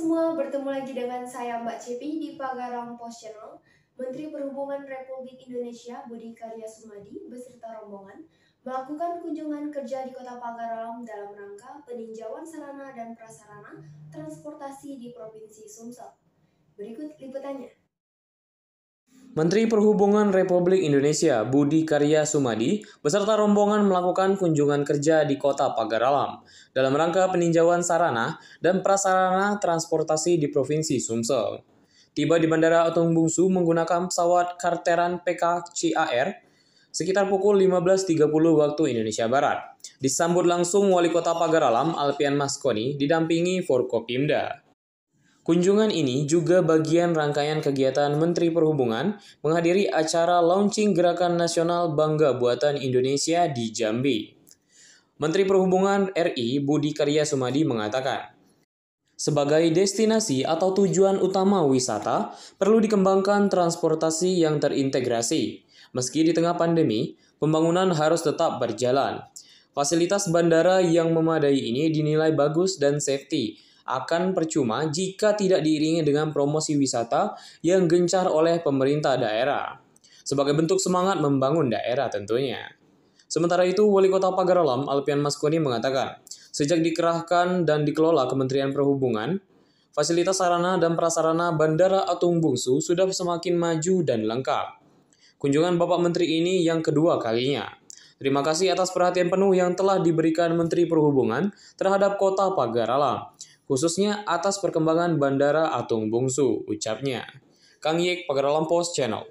semua, bertemu lagi dengan saya Mbak Cepi di Pagarang Post Channel. Menteri Perhubungan Republik Indonesia Budi Karya Sumadi beserta rombongan melakukan kunjungan kerja di Kota Pagaralam dalam rangka peninjauan sarana dan prasarana transportasi di Provinsi Sumsel. Berikut liputannya. Menteri Perhubungan Republik Indonesia Budi Karya Sumadi beserta rombongan melakukan kunjungan kerja di Kota Pagaralam dalam rangka peninjauan sarana dan prasarana transportasi di Provinsi Sumsel. Tiba di Bandara Atung Bungsu menggunakan pesawat Karteran PKCAR sekitar pukul 15.30 waktu Indonesia Barat. Disambut langsung Wali Kota Pagaralam Alpian Maskoni didampingi Forkopimda. Kunjungan ini juga bagian rangkaian kegiatan Menteri Perhubungan menghadiri acara launching Gerakan Nasional Bangga Buatan Indonesia di Jambi. Menteri Perhubungan RI Budi Karya Sumadi mengatakan, sebagai destinasi atau tujuan utama wisata, perlu dikembangkan transportasi yang terintegrasi. Meski di tengah pandemi, pembangunan harus tetap berjalan. Fasilitas bandara yang memadai ini dinilai bagus dan safety, akan percuma jika tidak diiringi dengan promosi wisata yang gencar oleh pemerintah daerah. Sebagai bentuk semangat membangun daerah tentunya. Sementara itu, Wali Kota Pagaralam, Alpian Maskoni mengatakan, sejak dikerahkan dan dikelola Kementerian Perhubungan, fasilitas sarana dan prasarana Bandara Atung Bungsu sudah semakin maju dan lengkap. Kunjungan Bapak Menteri ini yang kedua kalinya. Terima kasih atas perhatian penuh yang telah diberikan Menteri Perhubungan terhadap Kota Pagaralam khususnya atas perkembangan Bandara Atung Bungsu, ucapnya. Kang Yek, Pagaralam Post Channel.